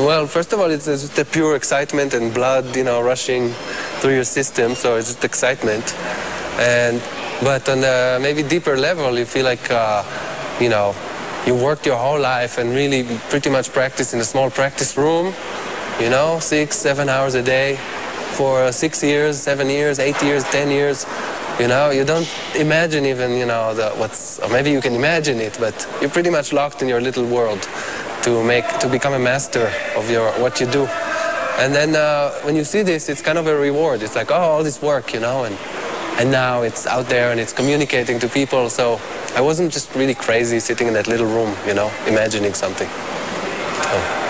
Well, first of all, it's just the pure excitement and blood, you know, rushing through your system. So it's just excitement. And but on a maybe deeper level, you feel like, uh, you know, you worked your whole life and really pretty much practice in a small practice room, you know, six, seven hours a day for six years, seven years, eight years, ten years. You know, you don't imagine even, you know, the, what's, maybe you can imagine it, but you're pretty much locked in your little world to make, to become a master of your, what you do. And then uh, when you see this, it's kind of a reward. It's like, oh, all this work, you know, and, and now it's out there and it's communicating to people. So I wasn't just really crazy sitting in that little room, you know, imagining something. So.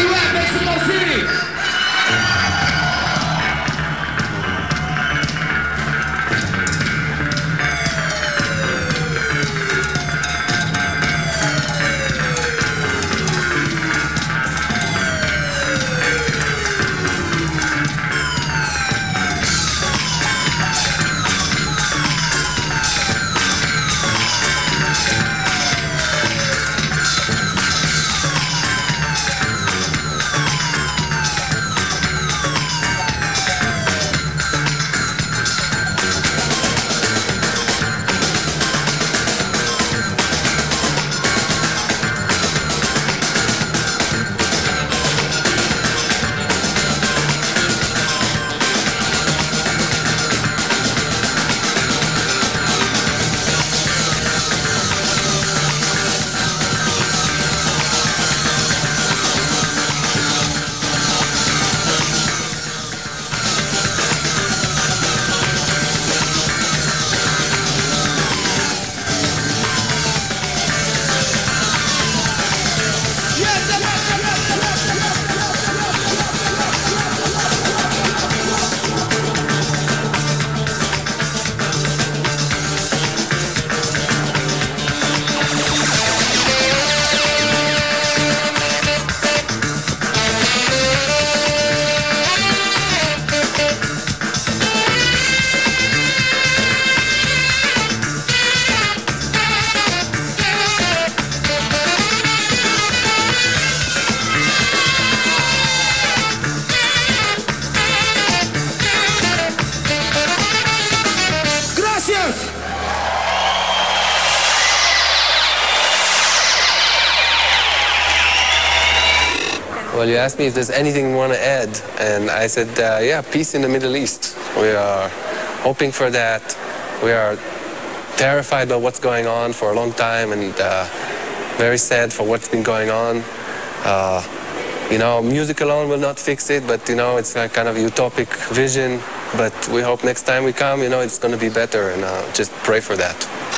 you at, Mexico City? Well, you asked me if there's anything you want to add, and I said, uh, yeah, peace in the Middle East. We are hoping for that. We are terrified about what's going on for a long time, and uh, very sad for what's been going on. Uh, you know, music alone will not fix it, but you know, it's a kind of utopic vision. But we hope next time we come, you know, it's going to be better, and uh, just pray for that.